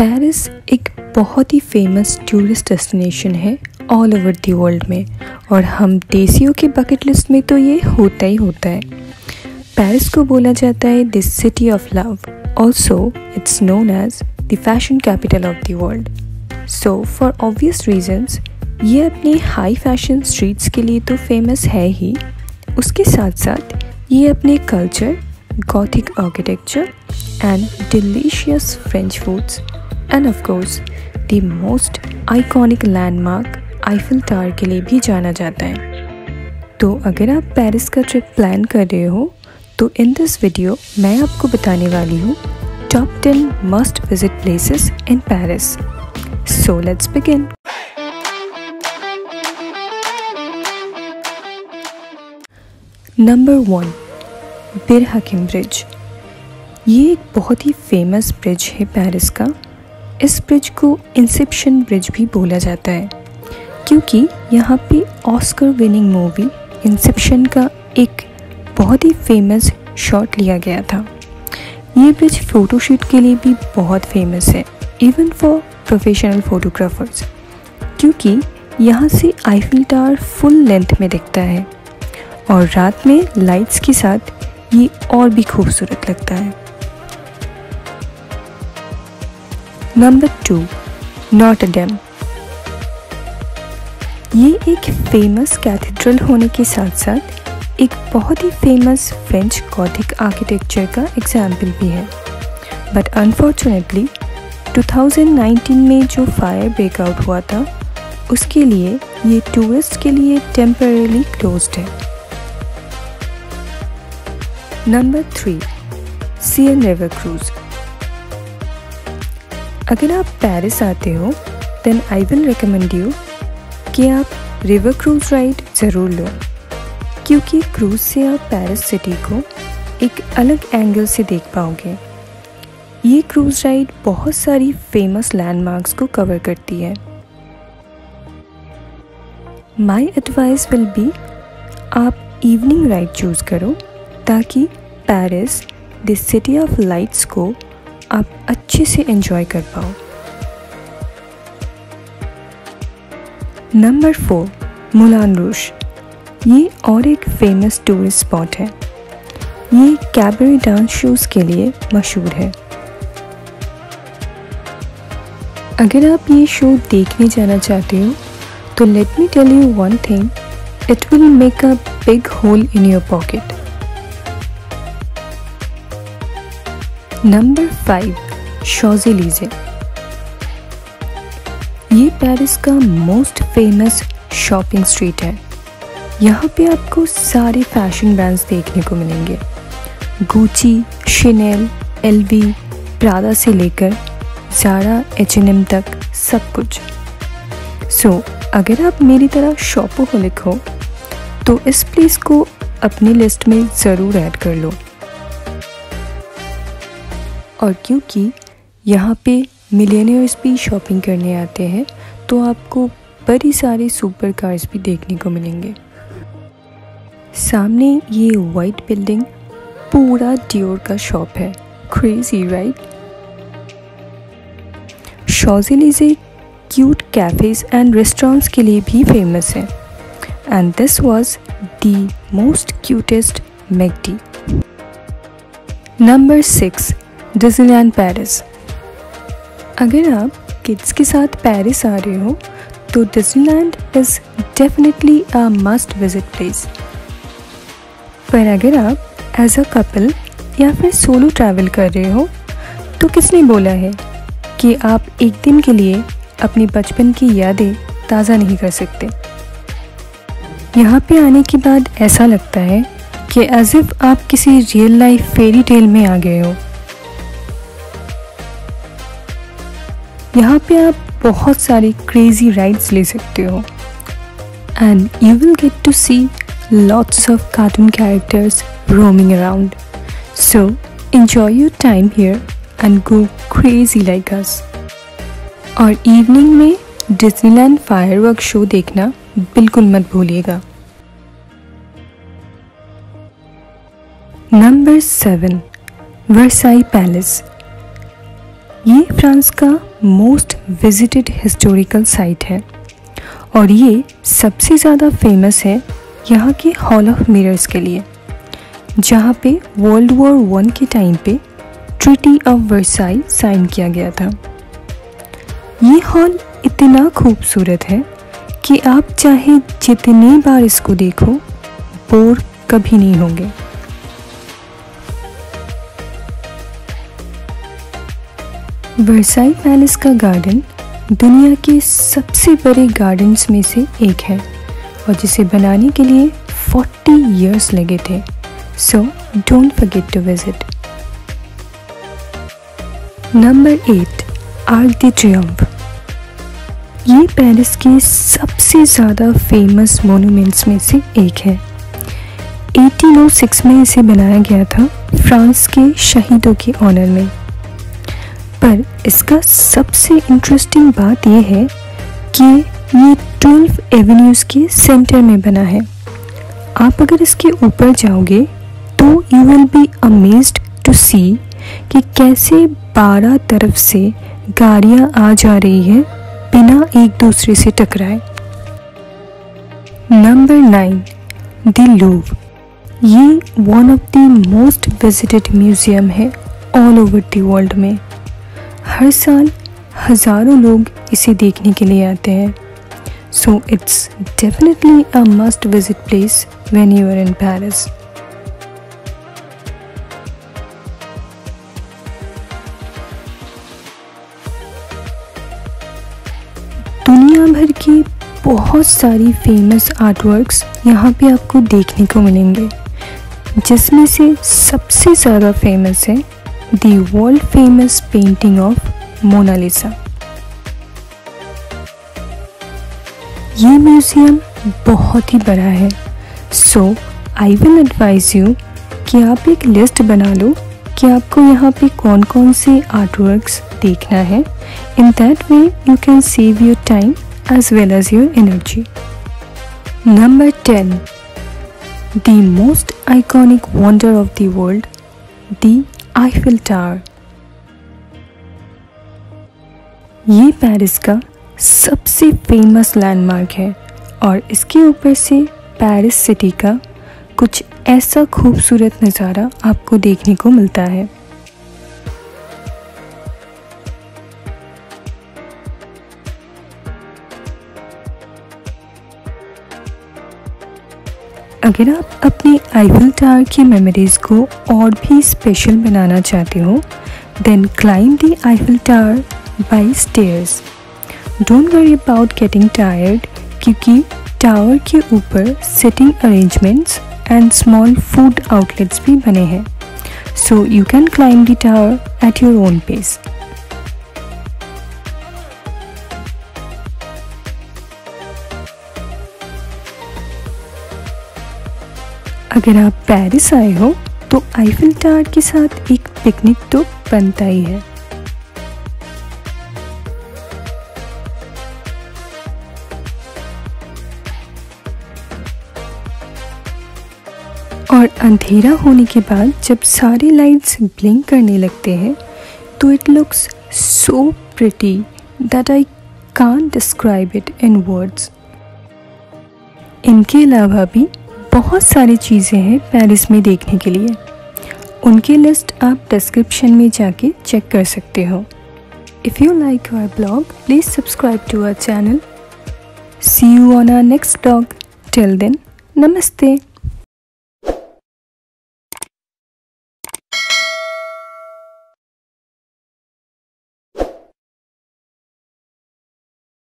Paris एक बहुत ही फ़ेमस टूरिस्ट डेस्टिनेशन है ऑल ओवर दी वर्ल्ड में और हम देसियों के बकेट लिस्ट में तो ये होता ही होता है। पेरिस को बोला जाता है the city of love also it's known as the fashion capital of the world so for obvious reasons ये अपने हाई फ़ैशन स्ट्रीट्स के लिए तो फ़ेमस है ही। उसके साथ साथ ये अपने culture gothic architecture and delicious French foods and of course the most iconic landmark Eiffel tower के लिए भी जाना जाता है। तो अगर आप पेरिस का ट्रिप प्लान कर रहे हो तो इन दिस वीडियो मैं आपको बताने वाली हूँ top ten must visit places in Paris so let's begin number one Bir Hakeim bridge ये एक बहुत ही फ़ेमस ब्रिज है पेरिस का। इस ब्रिज को इंसेप्शन ब्रिज भी बोला जाता है, क्योंकि यहाँ पे ऑस्कर विनिंग मूवी इंसेप्शन का एक बहुत ही फ़ेमस शॉट लिया गया था। ये ब्रिज फ़ोटोशूट के लिए भी बहुत फ़ेमस है इवन फॉर प्रोफेशनल फोटोग्राफर्स क्योंकि यहाँ से आईफिल टावर फुल लेंथ में दिखता है, और रात में लाइट्स के साथ ये और भी खूबसूरत लगता है। नंबर टू नॉटरडेम ये एक फ़ेमस कैथेड्रल होने के साथ साथ एक बहुत ही फ़ेमस फ्रेंच गॉथिक आर्किटेक्चर का एग्ज़ाम्पल भी है। बट अनफॉर्चुनेटली 2019 में जो फायर ब्रेकआउट हुआ था, उसके लिए ये टूरिस्ट के लिए टेम्परली क्लोज है। Number three Seine river cruise अगर आप पेरिस आते हो then I will recommend you कि आप रिवर क्रूज़ राइड ज़रूर लो, क्योंकि क्रूज़ से आप पेरिस सिटी को एक अलग एंगल से देख पाओगे। ये क्रूज़ राइड बहुत सारी फ़ेमस लैंडमार्क्स को कवर करती है। माई एडवाइस विल बी आप इवनिंग राइड चूज़ करो, ताकि Paris the city of lights को आप अच्छे से एंजॉय कर पाओ। नंबर फोर मुलान रूश ये और एक फ़ेमस टूरिस्ट स्पॉट है। ये कैबरे डांस शोज़ के लिए मशहूर है। अगर आप ये शो देखने जाना चाहते हो तो let me tell you one thing it will make a big hole in your pocket number five Champs Elysees ये पेरिस का मोस्ट फ़ेमस शॉपिंग स्ट्रीट है। यहाँ पे आपको सारे फ़ैशन ब्रांड्स देखने को मिलेंगे। गुची शिनेल एलवी प्रादा से लेकर जारा एच एन एम तक सब कुछ। सो so, अगर आप मेरी तरह शॉपोहोलिक हो तो इस प्लेस को अपनी लिस्ट में ज़रूर ऐड कर लो। और क्योंकि यहाँ पे मिलेनियर्स भी शॉपिंग करने आते हैं तो आपको बड़ी सारी सुपर कार्स भी देखने को मिलेंगे। सामने ये वाइट बिल्डिंग पूरा डियोर का शॉप है। Crazy right Champs Elysees cute cafes and restaurants के लिए भी फ़ेमस है। And this was the most cutest मैगडी number six Disneyland Paris अगर आप किड्स के साथ पेरिस आ रहे हो तो Disneyland is definitely a must visit place पर अगर आप एज अ कपल या फिर सोलो ट्रैवल कर रहे हो तो किसने बोला है कि आप एक दिन के लिए अपनी बचपन की यादें ताज़ा नहीं कर सकते? यहाँ पे आने के बाद ऐसा लगता है कि एज इफ़ आप किसी रियल लाइफ फेरी टेल में आ गए हो। यहाँ पे आप बहुत सारी क्रेजी राइड्स ले सकते हो। And you will get to see lots of cartoon characters roaming around so enjoy your time here and go crazy like us और इवनिंग में डिज्नीलैंड फायरवर्क शो देखना बिल्कुल मत भूलिएगा। नंबर सेवन वर्साई पैलेस ये फ्रांस का most visited historical site है। और ये सबसे ज़्यादा फ़ेमस है यहाँ के हॉल ऑफ़ मिरर्स के लिए, जहाँ पे वर्ल्ड वॉर वन के टाइम पे ट्रिटी ऑफ़ वर्साई साइन किया गया था। ये हॉल इतना खूबसूरत है कि आप चाहे जितनी बार इसको देखो बोर कभी नहीं होंगे। वर्साई पैलेस का गार्डन दुनिया के सबसे बड़े गार्डन्स में से एक है और जिसे बनाने के लिए 40 इयर्स लगे थे। So don't forget to visit number eight Arc de Triomphe ये पेरिस के सबसे ज़्यादा फ़ेमस मोनूमेंट्स में से एक है। 1806 में इसे बनाया गया था फ्रांस के शहीदों के ऑनर में। पर इसका सबसे इंटरेस्टिंग बात यह है कि ये 12 एवेन्यूज़ के सेंटर में बना है। आप अगर इसके ऊपर जाओगे तो you will be amazed to see कि कैसे बारह तरफ़ से गाड़ियाँ आ जा रही है बिना एक दूसरे से टकराए। नंबर नाइन द लूव ये one of the most visited museum है ऑल ओवर द वर्ल्ड में। हर साल हज़ारों लोग इसे देखने के लिए आते हैं। So it's definitely a must visit place you are in Paris दुनिया भर की बहुत सारी फ़ेमस आर्टवर्क्स यहाँ पे आपको देखने को मिलेंगे, जिसमें से सबसे ज़्यादा फ़ेमस है the world famous painting of Mona Lisa ये म्यूज़ियम बहुत ही बड़ा है। So I will advise you कि आप एक लिस्ट बना लो कि आपको यहाँ पे कौन कौन से आर्टवर्क्स देखना है। In that way you can save your time as well as your energy number ten the most iconic wonder of the world the Eiffel tower ये पेरिस का सबसे फ़ेमस लैंडमार्क है और इसके ऊपर से पेरिस सिटी का कुछ ऐसा खूबसूरत नज़ारा आपको देखने को मिलता है। अगर आप अपनी आईफिल टावर की मेमोरीज़ को और भी स्पेशल बनाना चाहते हो then climb the Eiffel tower by stairs don't worry about getting tired क्योंकि टावर के ऊपर sitting arrangements and small food outlets भी बने हैं. So you can climb the tower at your own pace अगर आप पेरिस आए हो तो आईफिल टावर के साथ एक पिकनिक तो बनता ही है। और अंधेरा होने के बाद जब सारे लाइट्स ब्लिंक करने लगते हैं तो it looks so pretty that I can't describe it in words इनके अलावा भी बहुत सारी चीज़ें हैं पेरिस में देखने के लिए। उनकी लिस्ट आप डिस्क्रिप्शन में जाके चेक कर सकते हो। If you like our blog please subscribe to our channel see you on our next blog till then नमस्ते।